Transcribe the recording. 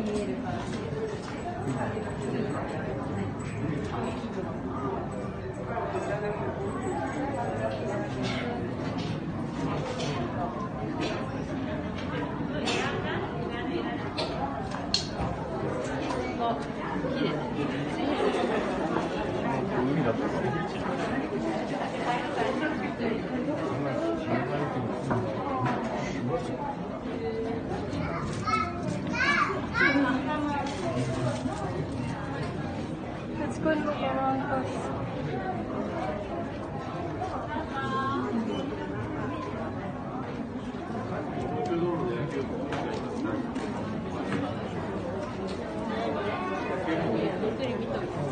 海テレビ見たんです